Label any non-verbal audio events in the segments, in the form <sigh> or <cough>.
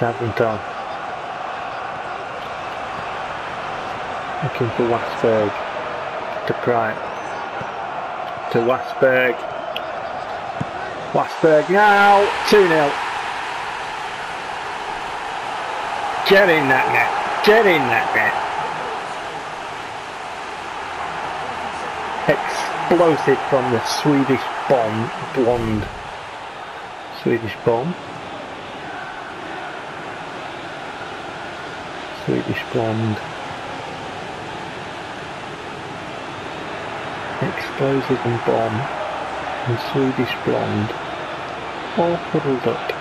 hasn't on. Looking for Wasberg. To Pride. To Wasberg. Wasberg now. 2 0. Get in that net. Get in that net. explosive from the Swedish bomb, blonde Swedish bomb. Swedish blonde. Explosive and bomb and Swedish blonde all huddled up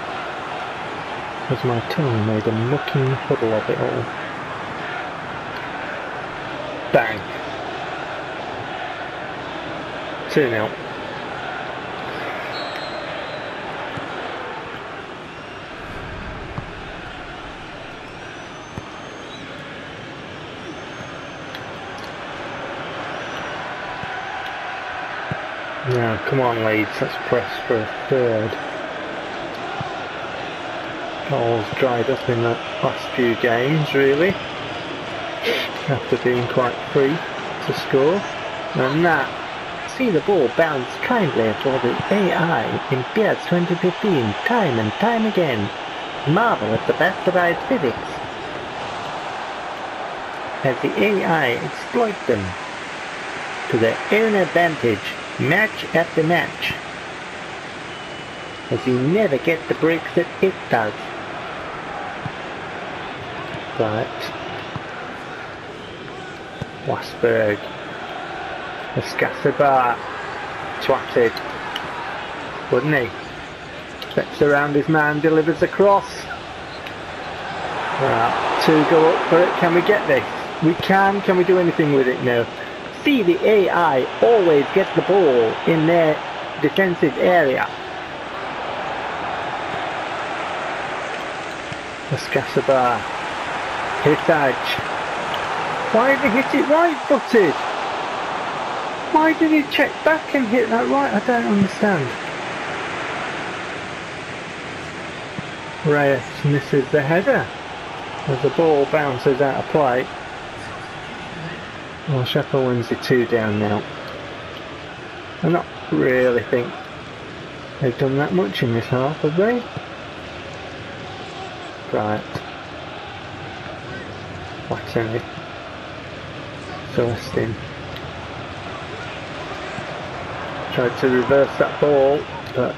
as my tongue made a mucking huddle of it all. Bang. 2 0. Now, come on Leeds, let's press for a third. Goals dried up in the last few games, really. After being quite free to score. And that see the ball bounce kindly for the AI in PES 2015 time and time again. Marvel at the best of its physics. As the AI exploit them to their own advantage match after match. As you never get the breaks that it does. But Wasberg Escaceba twatted, wouldn't he? Steps around his man, delivers the cross. Two go up for it. Can we get this? We can. Can we do anything with it? No. See, the AI always gets the ball in their defensive area. Escaceba. Hit Why did he hit it right-footed? Why did he check back and hit that right? I don't understand. Reyes misses the header as the ball bounces out of play. Well, Sheffield Wednesday 2 down now. I not really think they've done that much in this half, have they? Right. Watson. Celestine tried to reverse that ball, but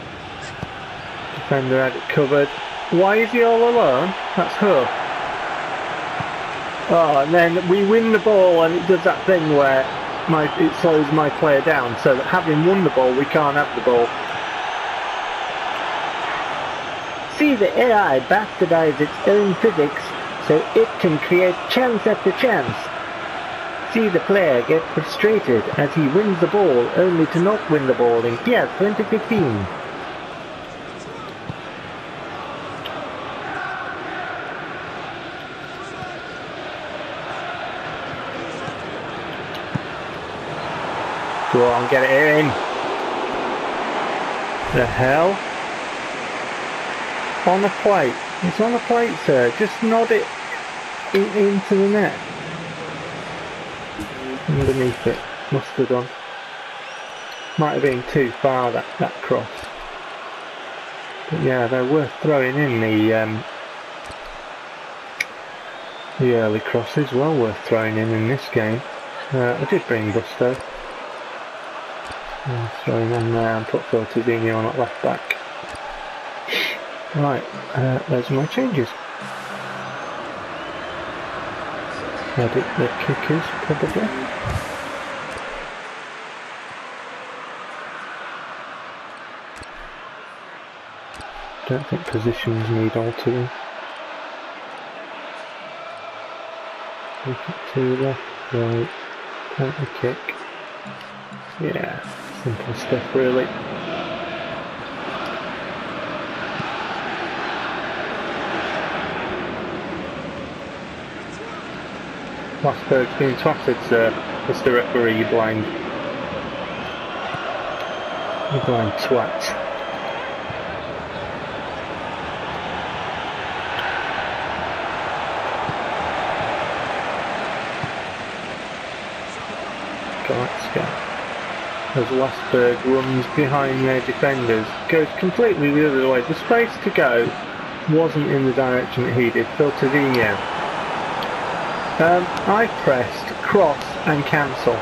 defender had it covered. Why is he all alone? That's her. Oh, and then we win the ball and it does that thing where my, it slows my player down so that having won the ball we can't have the ball. See the AI bastardize its own physics so it can create chance after chance see the player get frustrated as he wins the ball only to not win the ball in PES 2015. Go on, get it in. The hell? On the plate. It's on the plate, sir. Just nod it in, into the net underneath it. Must have done. Might have been too far that, that cross. But yeah, they're worth throwing in the um, the early crosses. Well worth throwing in in this game. Uh, I did bring Gusto. Uh, throw him there and put Phil Tadini on at left back. Right, uh, there's my changes. Edit the kickers, probably. Don't think positions need altering. Kick it to left, right, counter kick. Yeah, simple stuff really. Wasberg's been twatted, sir. Mr. Referee, blind. You blind twat. As Westberg runs behind their defenders, goes completely the other way. The space to go wasn't in the direction that he did. Phil Tadinho. Um, I pressed cross and cancel.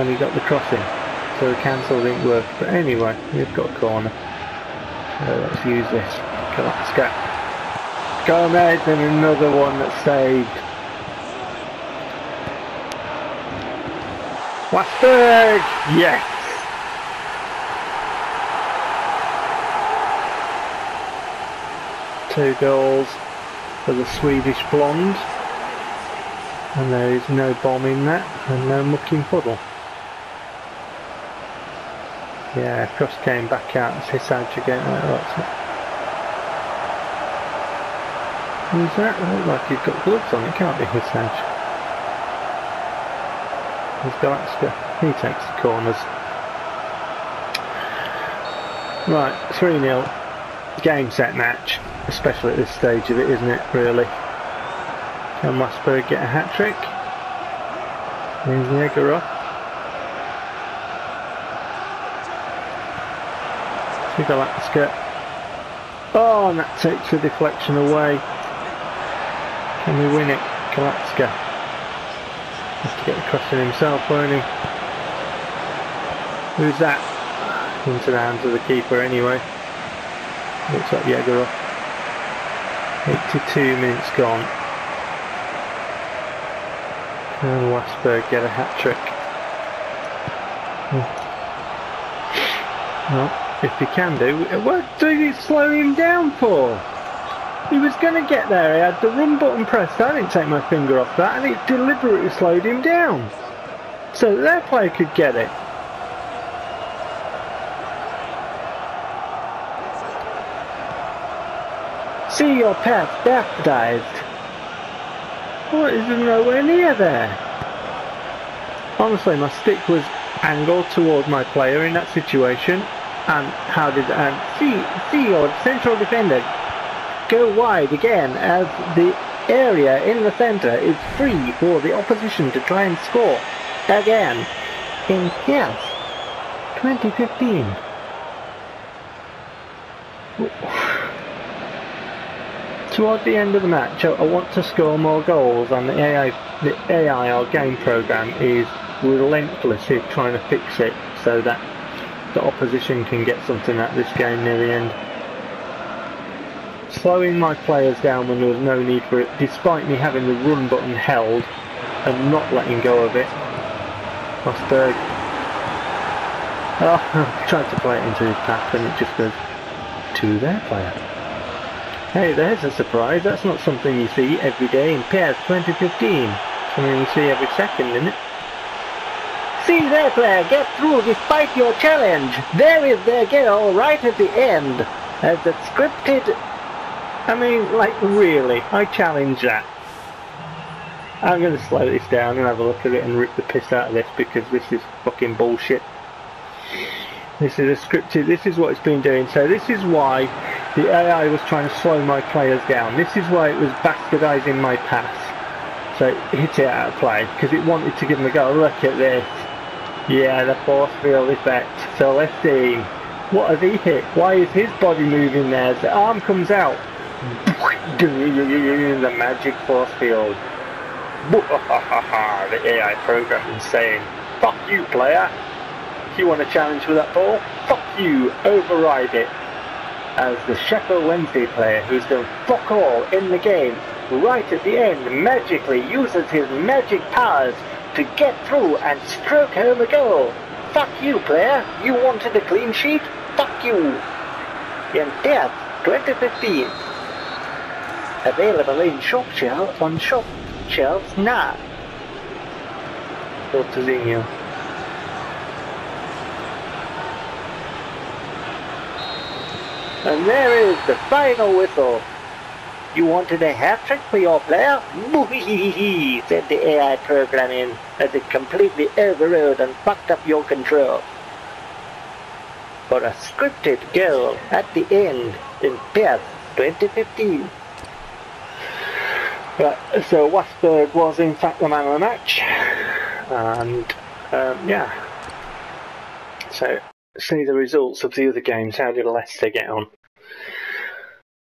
And he got the crossing. So the cancel didn't work. But anyway, we've got a corner. So let's use this. Galatska. Gomez and another one that's saved. Westberg! Yes! Two goals for the Swedish blonde. And there is no bomb in that, and no mucking puddle. Yeah, cross came back out, it's Hisage again. Who's that? Look like he's got gloves on, it can't be Hisage. Galatska. He takes the corners. Right, 3-0. Game set match. Especially at this stage of it, isn't it, really? Can Westberg get a hat-trick? Here's Yegorov. To Galatska. Oh, and that takes the deflection away. Can we win it? Galatska. Has to get the crossing himself, won't he? Who's that? Into the hands of the keeper anyway. Looks like Yegorov. 82 minutes gone. Can Westberg get a hat trick? Well, if he can do, what do you slow him down for? He was going to get there, he had the run button pressed, I didn't take my finger off that, and it deliberately slowed him down. So their player could get it. See your path baptized. What is nowhere near there? Honestly, my stick was angled toward my player in that situation. And how did and see see your central defender go wide again as the area in the centre is free for the opposition to try and score again. In PES 2015 Towards the end of the match I want to score more goals and the AI, the AI our game program is relentless in trying to fix it so that the opposition can get something at this game near the end slowing my players down when there was no need for it, despite me having the run button held and not letting go of it. Rosberg. Oh, <laughs> tried to play it into his path and it just goes to their player. Hey, there's a surprise. That's not something you see every day in PES 2015. Something you see every second, isn't it? See there, player, get through despite your challenge. There is their goal right at the end. As the scripted I mean, like, really, I challenge that. I'm going to slow this down and have a look at it and rip the piss out of this because this is fucking bullshit. This is a scripted, this is what it's been doing. So this is why the AI was trying to slow my players down. This is why it was bastardizing my pass. So it hit it out of play because it wanted to give them a go. Look at this. Yeah, the force field effect. So let's see. What has he hit? Why is his body moving there? The arm comes out the magic force field. <laughs> the AI program is saying, fuck you player. You want a challenge with that ball, fuck you, override it. As the Sheffield Wednesday player who's done fuck all in the game, right at the end magically uses his magic powers to get through and stroke home a goal. Fuck you player, you wanted a clean sheet? Fuck you. In death 2015 available in shop shelf on shop shelves now. Fortezinho. And there is the final whistle. You wanted a hat trick for your player? Said the AI programming as it completely overrode and fucked up your control. For a scripted goal at the end in PES 2015. So Westberg was in fact the man of the match. And um, yeah, so see the results of the other games. How did Leicester get on?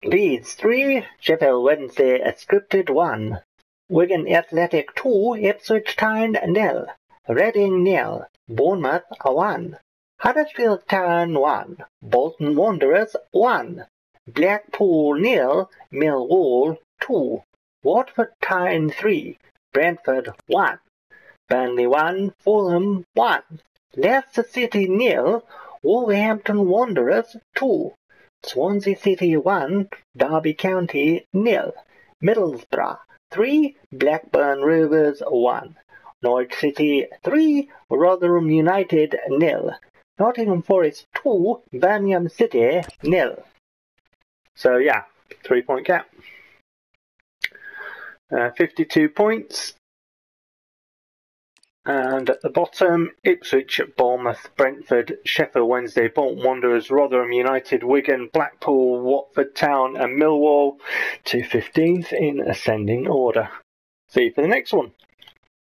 Leeds 3, Sheffield Wednesday scripted 1, Wigan Athletic 2, Ipswich Town nil, Reading nil, Bournemouth 1, Huddersfield Town 1, Bolton Wanderers 1, Blackpool nil, Millwall 2, Watford Town 3, Brentford 1, Burnley 1, Fulham 1, Leicester City nil, Wolverhampton Wanderers 2, Swansea City 1, Derby County nil, Middlesbrough 3, Blackburn Rovers 1, Norwich City 3, Rotherham United nil, Nottingham Forest 2, Birmingham City nil. So yeah, three point gap. Uh, 52 points. And at the bottom, Ipswich, Bournemouth, Brentford, Sheffield Wednesday, Bolton Wanderers, Rotherham United, Wigan, Blackpool, Watford Town, and Millwall to 15th in ascending order. See you for the next one.